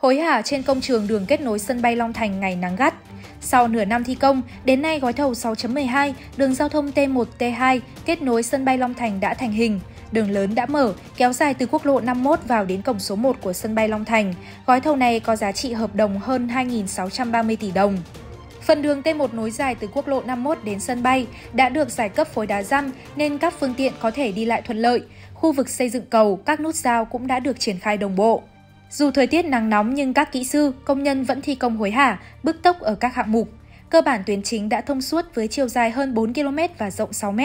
Hối hả trên công trường đường kết nối sân bay Long Thành ngày nắng gắt. Sau nửa năm thi công, đến nay gói thầu 6.12, đường giao thông T1, T2 kết nối sân bay Long Thành đã thành hình. Đường lớn đã mở, kéo dài từ quốc lộ 51 vào đến cổng số 1 của sân bay Long Thành. Gói thầu này có giá trị hợp đồng hơn 2.630 tỷ đồng. Phần đường T1 nối dài từ quốc lộ 51 đến sân bay đã được giải cấp phối đá răm nên các phương tiện có thể đi lại thuận lợi. Khu vực xây dựng cầu, các nút giao cũng đã được triển khai đồng bộ. Dù thời tiết nắng nóng nhưng các kỹ sư, công nhân vẫn thi công hối hả, bức tốc ở các hạng mục. Cơ bản tuyến chính đã thông suốt với chiều dài hơn 4 km và rộng 6 m.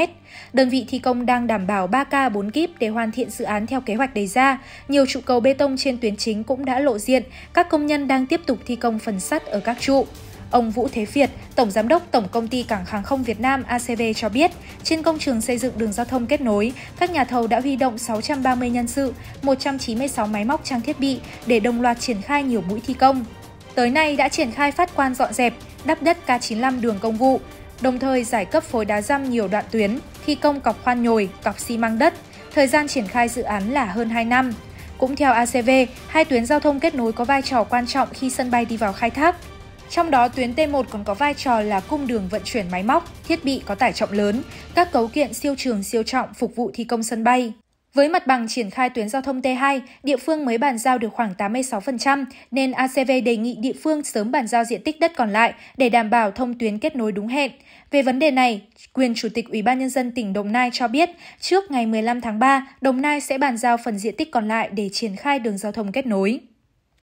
Đơn vị thi công đang đảm bảo 3K 4 kíp để hoàn thiện dự án theo kế hoạch đề ra. Nhiều trụ cầu bê tông trên tuyến chính cũng đã lộ diện, các công nhân đang tiếp tục thi công phần sắt ở các trụ. Ông Vũ Thế Việt, Tổng Giám đốc Tổng Công ty Cảng Hàng không Việt Nam ACV cho biết, trên công trường xây dựng đường giao thông kết nối, các nhà thầu đã huy động 630 nhân sự, 196 máy móc trang thiết bị để đồng loạt triển khai nhiều mũi thi công. Tới nay đã triển khai phát quan dọn dẹp, đắp đất K95 đường công vụ, đồng thời giải cấp phối đá răm nhiều đoạn tuyến, thi công cọc khoan nhồi, cọc xi măng đất. Thời gian triển khai dự án là hơn 2 năm. Cũng theo ACV, hai tuyến giao thông kết nối có vai trò quan trọng khi sân bay đi vào khai thác. Trong đó, tuyến T1 còn có vai trò là cung đường vận chuyển máy móc, thiết bị có tải trọng lớn, các cấu kiện siêu trường siêu trọng phục vụ thi công sân bay. Với mặt bằng triển khai tuyến giao thông T2, địa phương mới bàn giao được khoảng 86%, nên ACV đề nghị địa phương sớm bàn giao diện tích đất còn lại để đảm bảo thông tuyến kết nối đúng hẹn. Về vấn đề này, quyền Chủ tịch Ủy ban Nhân dân tỉnh Đồng Nai cho biết, trước ngày 15 tháng 3, Đồng Nai sẽ bàn giao phần diện tích còn lại để triển khai đường giao thông kết nối.